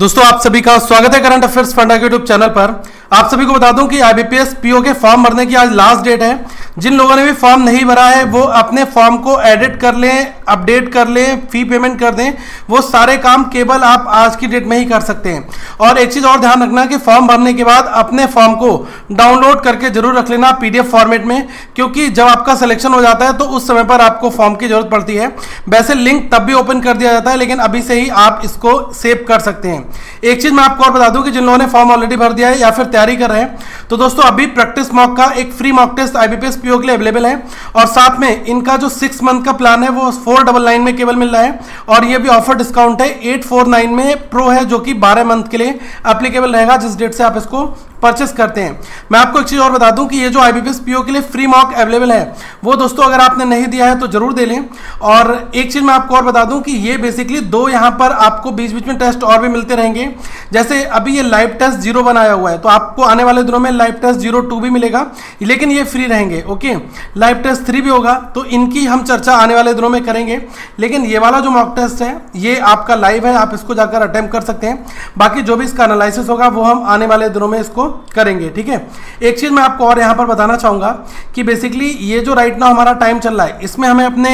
दोस्तों आप सभी का स्वागत है current affairs funda YouTube channel पर। आप सभी को बता दूँ कि आईबीपीएस पीओ के फॉर्म भरने की आज लास्ट डेट है। जिन लोगों ने भी फॉर्म नहीं भरा है, वो अपने फॉर्म को एडिट कर लें अपडेट कर लें फ़ी पेमेंट कर दें। वो सारे काम केवल आप आज की डेट में ही कर सकते हैं। और एक चीज़ और ध्यान रखना कि फॉर्म भरने के बाद अपने फॉर्म को डाउनलोड करके ज़रूर रख लेना पीडीएफ फॉर्मेट में, क्योंकि जब आपका सिलेक्शन हो जाता है तो उस समय पर आपको फॉर्म की ज़रूरत पड़ती है। वैसे लिंक तब भी ओपन कर दिया जाता है, लेकिन अभी से ही आप इसको सेव कर सकते हैं। एक चीज़ मैं आपको और बता दूँ कि जिन लोगों ने फॉर्म ऑलरेडी भर दिया है, या फिर तैयारी कर रहे हैं। तो दोस्तों, अभी प्रैक्टिस मॉक का एक free mock test IBPS PO के लिए अवेलेबल है और साथ में इनका जो सिक्स मंथ का प्लान है, वो फोर डबल नाइन में केवल मिल रहा है और ये भी ऑफ़र डिस्काउंट है। एट फोर नाइन में प्रो है, जो कि बारह मंथ के लिए अप्लीकेबल रहेगा, जिस डेट से आप इसको परचेस करते हैं। मैं आपको एक चीज़ और बता दूँ कि ये जो आईबीपीएस पीओ के लिए फ्री मॉक अवेलेबल है, वो दोस्तों अगर आपने नहीं दिया है तो ज़रूर दे लें। और एक चीज़ मैं आपको और बता दूँ कि ये बेसिकली दो यहाँ पर आपको बीच बीच में टेस्ट और भी मिलते रहेंगे। जैसे अभी ये लाइव टेस्ट ज़ीरो बनाया हुआ है तो आपको आने वाले दिनों में लाइव टेस्ट ज़ीरो टू भी मिलेगा, लेकिन ये फ्री रहेंगे ओके लाइव टेस्ट थ्री भी होगा तो इनकी हम चर्चा आने वाले दिनों में करेंगे। लेकिन ये वाला जो मॉक टेस्ट है, ये आपका लाइव है, आप इसको जाकर अटेम्प्ट कर सकते हैं। बाकी जो भी इसका एनालिसिस होगा, वो हम आने वाले दिनों में इसको करेंगे, ठीक है? एक चीज़ मैं आपको और यहाँ पर बताना चाहूँगा कि बेसिकली ये जो राइट ना हमारा टाइम चल रहा है, इसमें हमें अपने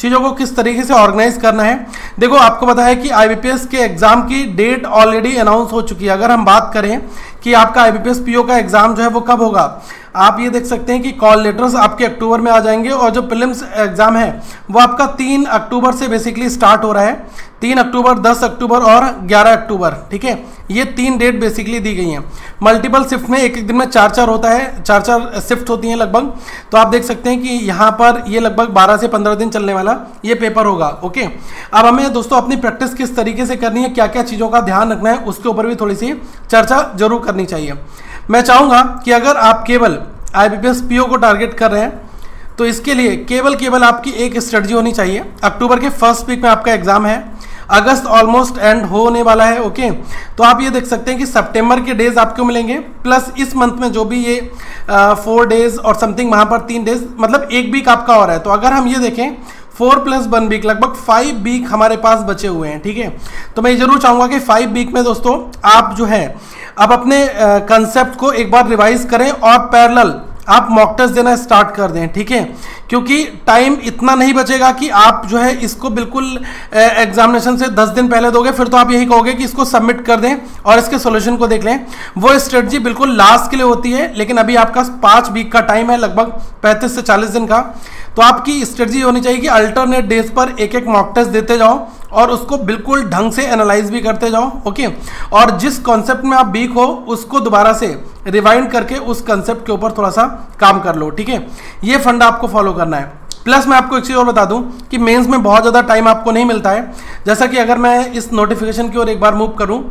चीज़ों को किस तरीके से ऑर्गेनाइज करना है? देखो, आपको पता है कि आईबीपीएस के एग्ज़ाम की डेट ऑलरेडी अनाउंस हो चुकी है। अगर हम बात करें कि आपका आई बी का एग्ज़ाम जो है वो कब होगा? आप ये देख सकते हैं कि कॉल लेटर्स आपके अक्टूबर में आ जाएँगे और जो प्रीलिम्स एग्ज़ाम है, वो आपका तीन अक्टूबर से बेसिकली स्टार्ट हो रहा है। तीन अक्टूबर दस अक्टूबर और ग्यारह अक्टूबर ठीक है? ये तीन डेट बेसिकली दी गई हैं। मल्टीपल शिफ्ट में एक एक दिन में चार चार होता है चार चार शिफ्ट होती हैं लगभग। तो आप देख सकते हैं कि यहाँ पर ये लगभग बारह से पंद्रह दिन चलने वाला ये पेपर होगा, ओके? अब हमें दोस्तों अपनी प्रैक्टिस किस तरीके से करनी है क्या क्या चीज़ों का ध्यान रखना है, उसके ऊपर भी थोड़ी सी चर्चा ज़रूर करनी चाहिए। मैं चाहूँगा कि अगर आप केवल आई बी पीओ को टारगेट कर रहे हैं तो इसके लिए केवल केवल आपकी एक स्ट्रेटजी होनी चाहिए। अक्टूबर के फ़र्स्ट वीक में आपका एग्ज़ाम है। अगस्त ऑलमोस्ट एंड होने वाला है ओके तो आप ये देख सकते हैं कि सितंबर के डेज़ आपको मिलेंगे प्लस इस मंथ में जो भी ये फोर डेज़ और समथिंग वहाँ पर तीन डेज़ मतलब एक वीक आपका और है। तो अगर हम ये देखें फोर प्लस वन वीक लगभग फाइव वीक हमारे पास बचे हुए हैं, ठीक है? तो मैं ये ज़रूर चाहूँगा कि फाइव वीक में दोस्तों, आप जो है अब अपने कंसेप्ट को एक बार रिवाइज करें और पैरेलल आप मॉक टेस्ट देना स्टार्ट कर दें, ठीक है? क्योंकि टाइम इतना नहीं बचेगा कि आप जो है इसको बिल्कुल एग्जामिनेशन से 10 दिन पहले दोगे, फिर तो आप यही कहोगे कि इसको सबमिट कर दें और इसके सॉल्यूशन को देख लें। वो स्ट्रेटजी बिल्कुल लास्ट के लिए होती है, लेकिन अभी आपका पाँच वीक का टाइम है, लगभग पैंतीस से चालीस दिन का तो आपकी स्ट्रेटजी होनी चाहिए कि अल्टरनेट डेज़ पर एक एक मॉक टेस्ट देते जाओ और उसको बिल्कुल ढंग से एनालाइज भी करते जाओ ओके और जिस कॉन्सेप्ट में आप वीक हो, उसको दोबारा से रिवाइंड करके उस कॉन्सेप्ट के ऊपर थोड़ा सा काम कर लो, ठीक है? ये फंड आपको फॉलो करना है। प्लस मैं आपको एक चीज़ और बता दूँ कि मेंस में बहुत ज़्यादा टाइम आपको नहीं मिलता है। जैसा कि अगर मैं इस नोटिफिकेशन की ओर एक बार मूव करूँ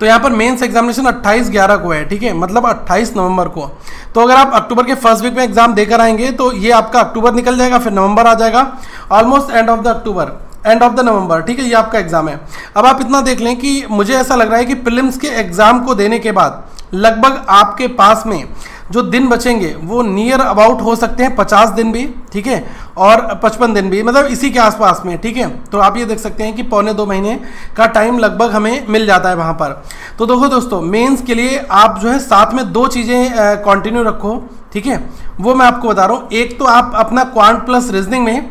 तो यहाँ पर मेंस एग्जामिनेशन 28 ग्यारह को है, ठीक है? मतलब 28 नवंबर को। तो अगर आप अक्टूबर के फ़र्स्ट वीक में एग्ज़ाम देकर आएँगे तो ये आपका अक्टूबर निकल जाएगा, फिर नवंबर आ जाएगा almost end of the October. End of the November ठीक है, ये आपका एग्ज़ाम है। अब आप इतना देख लें कि मुझे ऐसा लग रहा है कि प्रिलिम्स के एग्ज़ाम को देने के बाद लगभग आपके पास में जो दिन बचेंगे, वो नियर अबाउट हो सकते हैं, पचास दिन भी, ठीक है, और पचपन दिन भी मतलब इसी के आसपास में, ठीक है। तो आप ये देख सकते हैं कि पौने दो महीने का टाइम लगभग हमें मिल जाता है वहाँ पर। तो देखो दोस्तों मेंस के लिए आप जो है साथ में दो चीज़ें कंटिन्यू रखो, ठीक है। वो मैं आपको बता रहा हूँ। एक तो आप अपना क्वांट प्लस रीजनिंग में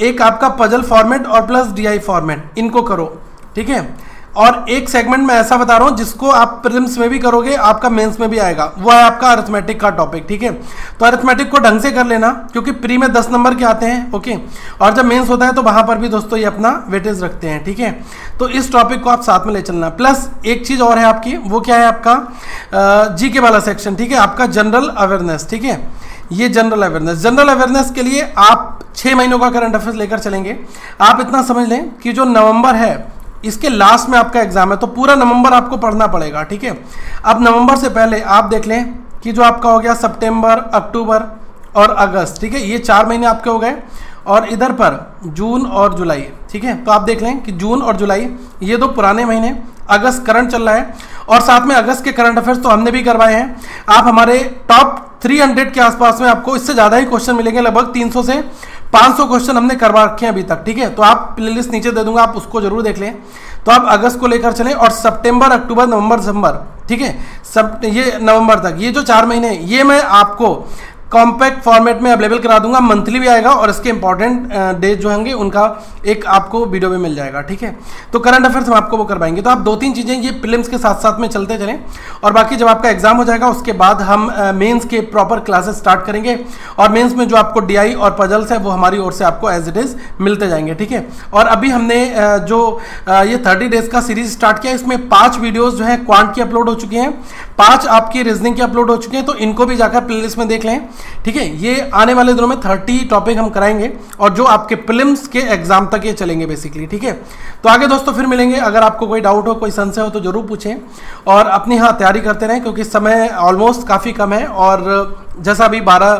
एक आपका पजल फॉर्मेट और प्लस डीआई फॉर्मेट इनको करो, ठीक है? और एक सेगमेंट में ऐसा बता रहा हूँ, जिसको आप प्रिलिम्स में भी करोगे, आपका मेंस में भी आएगा। वो है आपका अर्थमेटिक का टॉपिक ठीक है? तो अरिथमेटिक को ढंग से कर लेना, क्योंकि प्री में दस नंबर के आते हैं ओके और जब मेंस होता है तो वहाँ पर भी दोस्तों ये अपना वेटेज रखते हैं, ठीक है? तो इस टॉपिक को आप साथ में ले चलना। प्लस एक चीज़ और है आपकी, वो क्या है आपका? जी के वाला सेक्शन ठीक है? आपका जनरल अवेयरनेस ठीक है? ये जनरल अवेयरनेस जनरल अवेयरनेस के लिए आप छः महीनों का करंट अफेयर्स लेकर चलेंगे। आप इतना समझ लें कि जो नवंबर है, इसके लास्ट में आपका एग्ज़ाम है तो पूरा नवंबर आपको पढ़ना पड़ेगा, ठीक है? अब नवंबर से पहले आप देख लें कि जो आपका हो गया सितंबर, अक्टूबर और अगस्त, ठीक है? ये चार महीने आपके हो गए और इधर पर जून और जुलाई, ठीक है? तो आप देख लें कि जून और जुलाई, ये दो पुराने महीने, अगस्त करंट चल रहा है और साथ में अगस्त के करंट अफेयर्स तो हमने भी करवाए हैं। आप हमारे टॉप 300 के आसपास में आपको इससे ज़्यादा ही क्वेश्चन मिलेंगे, लगभग 300 से 500 क्वेश्चन हमने करवा रखे हैं अभी तक, ठीक है? तो आप प्लेलिस्ट नीचे दे दूँगा, आप उसको ज़रूर देख लें। तो आप अगस्त को लेकर चलें और सितंबर, अक्टूबर, नवंबर, दिसंबर, ठीक है? सब, ये नवंबर तक, ये जो चार महीने, ये मैं आपको कॉम्पैक्ट फॉर्मेट में अवेलेबल करा दूँगा मंथली भी आएगा और इसके इंपॉर्टेंट डेज़ जो होंगे, उनका एक आपको वीडियो में मिल जाएगा, ठीक है? तो करंट अफेयर्स हम आपको वो करवाएँगे। तो आप दो तीन चीज़ें, ये फिल्म्स के साथ साथ में चलते चलें और बाकी जब आपका एग्ज़ाम हो जाएगा, उसके बाद हम मेन्स के प्रॉपर क्लासेस स्टार्ट करेंगे और मेन्स में जो आपको डीआई और पजल्स है, वो हमारी ओर से आपको एज इट इज़ मिलते जाएँगे, ठीक है? और अभी हमने जो ये थर्टी डेज़ का सीरीज़ स्टार्ट किया, इसमें पाँच वीडियोज़ जो है क्वांट की अपलोड हो चुकी हैं। पाँच आपकी रीजनिंग के अपलोड हो चुके हैं तो इनको भी जाकर प्ले में देख लें। ठीक है, ये आने वाले दिनों में थर्टी टॉपिक हम कराएँगे, और जो आपके प्लिम्स के एग्ज़ाम तक ये चलेंगे बेसिकली ठीक है? तो आगे दोस्तों फिर मिलेंगे। अगर आपको कोई डाउट हो, कोई संशय हो तो ज़रूर पूछें। और अपनी हाँ तैयारी करते रहें, क्योंकि समय ऑलमोस्ट काफ़ी कम है, और जैसा अभी 12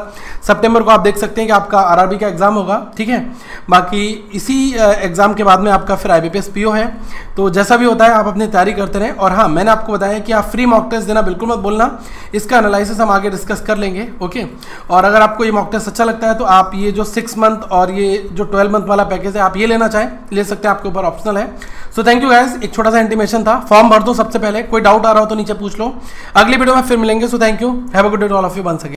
सितंबर को आप देख सकते हैं कि आपका आरआरबी का एग्ज़ाम होगा, ठीक है? बाकी इसी एग्ज़ाम के बाद में आपका फिर आई पीओ है। तो जैसा भी होता है, आप अपनी तैयारी करते रहें। और हाँ मैंने आपको बताया कि आप फ्री मॉक टेस्ट देना बिल्कुल मत बोलना इसका एनालिसिस हम आगे डिस्कस कर लेंगे ओके और अगर आपको ये मॉक टेस्ट अच्छा लगता है तो आप ये जो सिक्स मंथ और ये जो ट्वेल्व मंथ वाला पैकेज है, आप ये लेना चाहें, ले सकते हैं, आपके ऊपर ऑप्शनल है। सो थैंक यू गाइज़ एक छोटा सा इंटीमेशन था। फॉर्म भर दो सबसे पहले, कोई डाउट आ रहा हो तो नीचे पूछ लो। अगली वीडियो में फिर मिलेंगे so thank you have a good day all of you बन सके